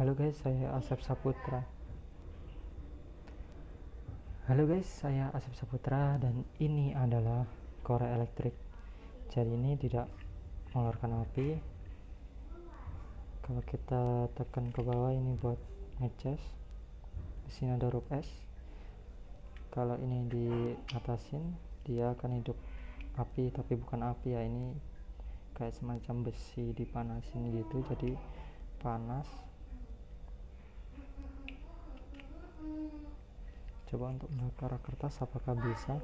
Halo guys, saya Asep Saputra. Halo guys, saya Asep Saputra dan ini adalah korek elektrik. Jadi ini tidak mengeluarkan api. Kalau kita tekan ke bawah ini buat ngecas. Di sini ada huruf S. Kalau ini di atasin, dia akan hidup api tapi bukan api ya ini kayak semacam besi dipanasin gitu jadi panas coba untuk membakar kertas apakah bisa?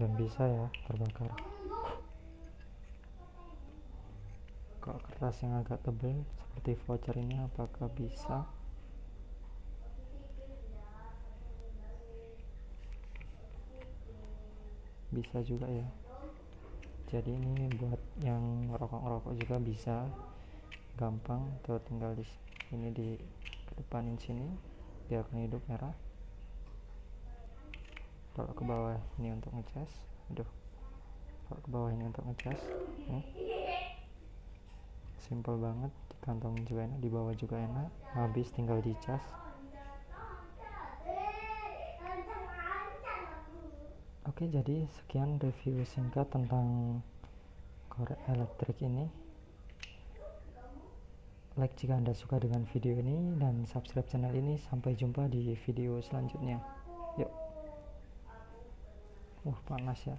Dan bisa ya terbakar. Kalau kertas yang agak tebal seperti voucher ini apakah bisa bisa juga ya. Jadi ini buat yang rokok-rokok juga bisa. Gampang tuh tinggal di ini di kedepanin sini dia akan hidup merah. Kalau ke bawah ini untuk ngecas. Aduh kalau ke bawah ini untuk ngecas. Simple banget di kantong juga enak di bawah juga enak. Habis tinggal dicas oke jadi sekian review singkat tentang korek elektrik ini. Like jika anda suka dengan video ini dan subscribe channel ini. Sampai jumpa di video selanjutnya. Yuk. Uh panas ya